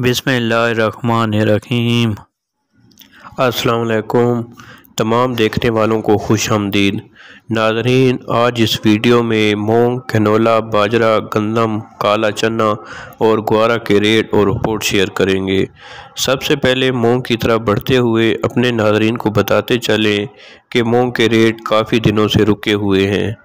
बिसमीम अस्सलाम तमाम देखने वालों को खुश आमदीद नाजरीन, आज इस वीडियो में मूंग, कनोला, बाजरा, गंदम, काला चना और गुआरा के रेट और रिपोर्ट शेयर करेंगे। सबसे पहले मूंग की तरफ़ बढ़ते हुए अपने नाजरीन को बताते चलें कि मूंग के रेट काफ़ी दिनों से रुके हुए हैं।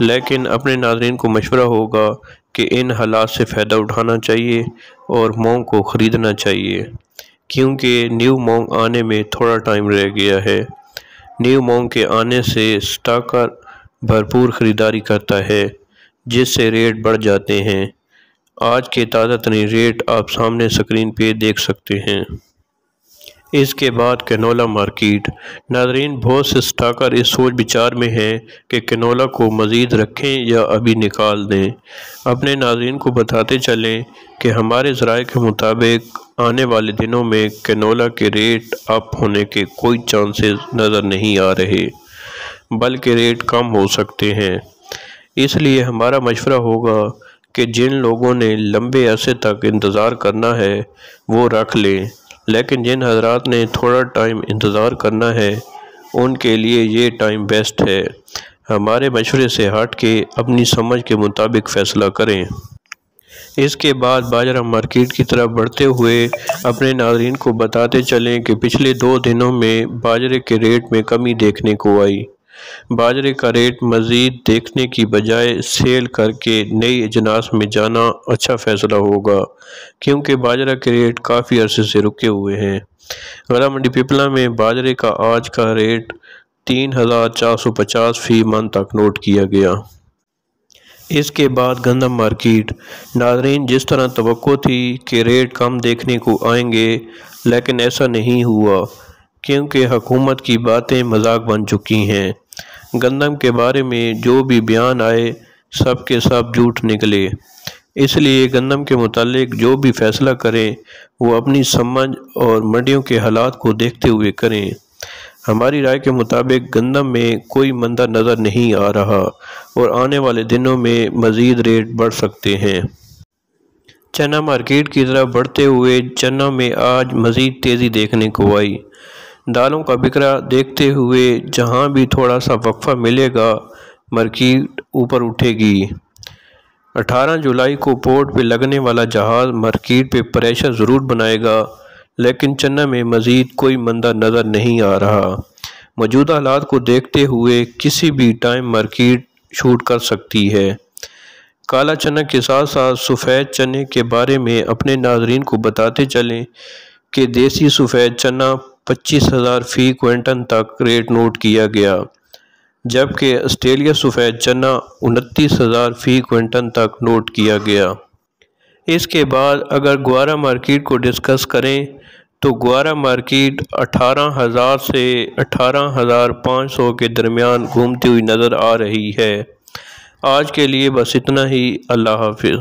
लेकिन अपने नाजरन को मशवरा होगा कि इन हालात से फ़ायदा उठाना चाहिए और मोंग को ख़रीदना चाहिए, क्योंकि न्यू मोंग आने में थोड़ा टाइम रह गया है। न्यू मोंग के आने से स्टाकर भरपूर ख़रीदारी करता है, जिससे रेट बढ़ जाते हैं। आज के ताज़ा तरीन रेट आप सामने स्क्रीन पे देख सकते हैं। इसके बाद कैनोला मार्केट। नाजरीन, बहुत से स्टाकर इस सोच विचार में हैं कि कैनोला को मज़ीद रखें या अभी निकाल दें। अपने नाजरीन को बताते चलें कि हमारे ज़राए के मुताबिक आने वाले दिनों में कैनोला के रेट अप होने के कोई चांसेस नज़र नहीं आ रहे, बल्कि रेट कम हो सकते हैं। इसलिए हमारा मशवरा होगा कि जिन लोगों ने लंबे अरसे तक इंतज़ार करना है, वो रख लें। लेकिन जिन हजरात ने थोड़ा टाइम इंतज़ार करना है, उनके लिए ये टाइम बेस्ट है। हमारे मशवरे से हट के अपनी समझ के मुताबिक फ़ैसला करें। इसके बाद बाजरा मार्केट की तरफ़ बढ़ते हुए अपने नाजरन को बताते चलें कि पिछले दो दिनों में बाजरे के रेट में कमी देखने को आई। बाजरे का रेट मज़ीद देखने की बजाय सेल करके नई अजनास में जाना अच्छा फ़ैसला होगा, क्योंकि बाजरा के रेट काफ़ी अरसे से रुके हुए हैं। गला मंडी पिपला में बाजरे का आज का रेट तीन हज़ार चार सौ पचास फ़ी मन तक नोट किया गया। इसके बाद गंदम मार्केट। नाजरीन, जिस तरह तो थी कि रेट कम देखने को आएँगे, लेकिन ऐसा नहीं हुआ, क्योंकि हुकूमत की बातें मज़ाक बन चुकी हैं। गंदम के बारे में जो भी बयान आए, सब के सब झूठ निकले। इसलिए गंदम के मुतालिक जो भी फैसला करें, वो अपनी समझ और मंडियों के हालात को देखते हुए करें। हमारी राय के मुताबिक गंदम में कोई मंदा नज़र नहीं आ रहा और आने वाले दिनों में मज़ीद रेट बढ़ सकते हैं। चना मार्केट की तरफ़ बढ़ते हुए चना में आज मज़ीद तेज़ी देखने को आई। दालों का बिकरा देखते हुए जहाँ भी थोड़ा सा वक्फा मिलेगा, मार्केट ऊपर उठेगी। 18 जुलाई को पोर्ट पे लगने वाला जहाज़ मार्केट पे प्रेशर ज़रूर बनाएगा, लेकिन चन्ना में मज़ीद कोई मंदा नज़र नहीं आ रहा। मौजूदा हालात को देखते हुए किसी भी टाइम मार्केट शूट कर सकती है। काला चना के साथ साथ सफ़ेद चने के बारे में अपने नाजरीन को बताते चलें कि देसी सफ़ेद चना पच्चीस हज़ार फ़ी क्विंटन तक रेट नोट किया गया, जबकि ऑस्ट्रेलिया सफ़ेद चना उनतीस हज़ार फ़ी क्विंटन तक नोट किया गया। इसके बाद अगर ग्वारा मार्केट को डिस्कस करें तो गुआरा मार्केट अठारह हज़ार से अठारह हज़ार पाँच सौ के दरमियान घूमती हुई नज़र आ रही है। आज के लिए बस इतना ही, अल्लाह हाफिज़।